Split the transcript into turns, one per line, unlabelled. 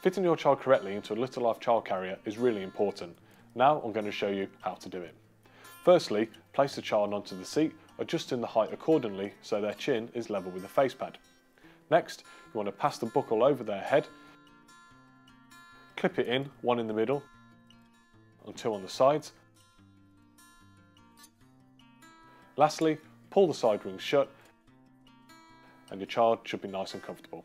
Fitting your child correctly into a LittleLife child carrier is really important. Now I'm going to show you how to do it. Firstly, place the child onto the seat, adjusting the height accordingly so their chin is level with the face pad. Next, you want to pass the buckle over their head, clip it in, one in the middle, and two on the sides. Lastly, pull the side wings shut and your child should be nice and comfortable.